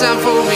time for me.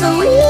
so